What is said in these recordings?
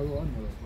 mal so an, oder?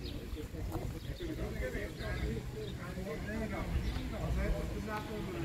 Thank you.